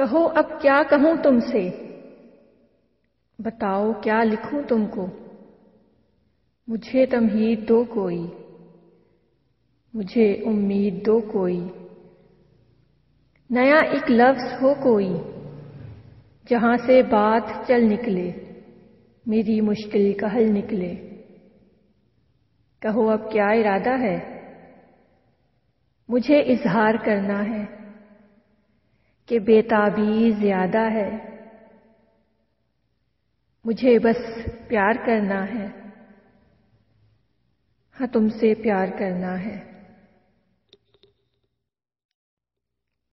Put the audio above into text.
कहो, अब क्या कहूँ तुमसे? बताओ, क्या लिखूं तुमको? मुझे तमहीद दो कोई। मुझे उम्मीद दो कोई। नया एक लफ्ज हो कोई, जहाँ से बात चल निकले, मेरी मुश्किल का हल निकले। कहो, अब क्या इरादा है? मुझे इजहार करना है। कि बेताबी ज़्यादा है। मुझे बस प्यार करना है। हाँ तुमसे प्यार करना है।